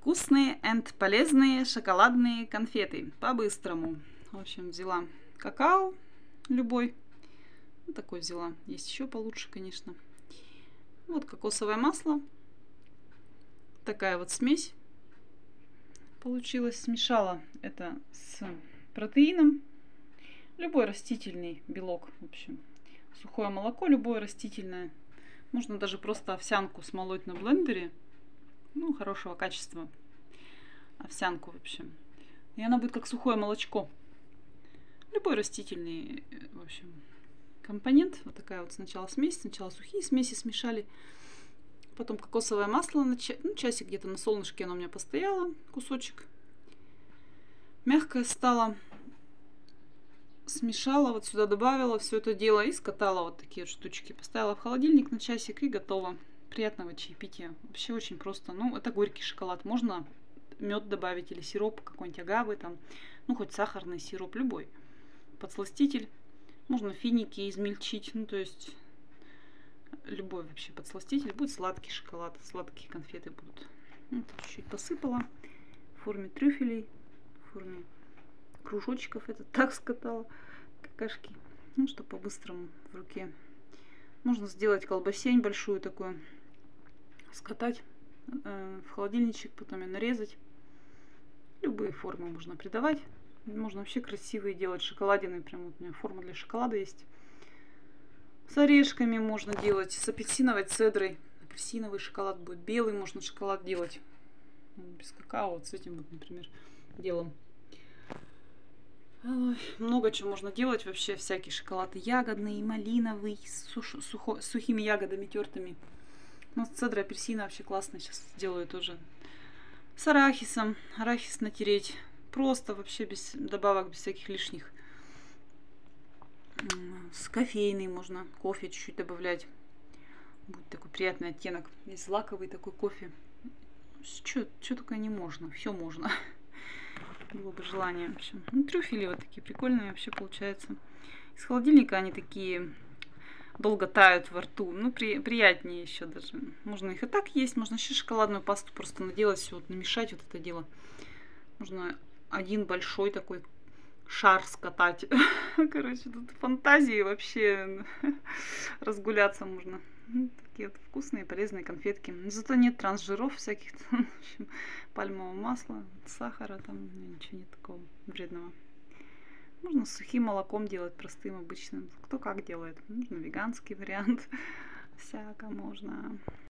Вкусные и полезные шоколадные конфеты. По-быстрому. В общем, взяла какао любой. Вот такой взяла. Есть еще получше, конечно. Вот кокосовое масло. Такая вот смесь получилась. Смешала это с протеином. Любой растительный белок, в общем. Сухое молоко, любое растительное. Можно даже просто овсянку смолоть на блендере ну, хорошего качества овсянку, в общем. И она будет как сухое молочко. Любой растительный, в общем, компонент. Вот такая вот сначала смесь, сначала сухие смеси смешали. Потом кокосовое масло, на ча ну, часик где-то на солнышке оно у меня постояло, кусочек. Мягкое стало. Смешала, вот сюда добавила все это дело и скатала вот такие вот штучки. Поставила в холодильник на часик и готово приятного чаепития. Вообще очень просто. Ну, это горький шоколад. Можно мед добавить или сироп какой-нибудь агавы, там, ну, хоть сахарный сироп, любой. Подсластитель. Можно финики измельчить. Ну, то есть, любой вообще подсластитель. Будет сладкий шоколад, сладкие конфеты будут. Ну, чуть-чуть посыпала в форме трюфелей, в форме кружочков. Это так скатала какашки. Ну, что по-быстрому в руке. Можно сделать колбасень большую такую скатать э, в холодильничек, потом ее нарезать. Любые формы можно придавать. Можно вообще красивые делать шоколадины. Прям вот у меня форма для шоколада есть. С орешками можно делать, с апельсиновой цедрой. Апельсиновый шоколад будет, белый можно шоколад делать. Без какао, вот с этим вот, например, делом. Много чего можно делать вообще, всякие шоколады ягодные, малиновый, с сухими ягодами тертыми. Ну, с цедрой апельсина вообще классно сейчас делаю тоже. С арахисом. Арахис натереть. Просто вообще без добавок, без всяких лишних. С кофейной можно кофе чуть-чуть добавлять. Будет такой приятный оттенок. Есть лаковый такой кофе. Что только не можно. Все можно. Было бы желание. В общем. Ну, трюфели вот такие прикольные вообще получаются. Из холодильника они такие долго тают во рту. Ну, при, приятнее еще даже. Можно их и так есть, можно еще шоколадную пасту просто наделать, все вот намешать вот это дело. Можно один большой такой шар скатать. Короче, тут фантазии вообще разгуляться можно. Ну, такие вот вкусные, полезные конфетки. Зато нет трансжиров всяких, в общем, пальмового масла, сахара, там ничего нет такого вредного. Можно с сухим молоком делать, простым, обычным. Кто как делает. Можно веганский вариант. Всяко можно.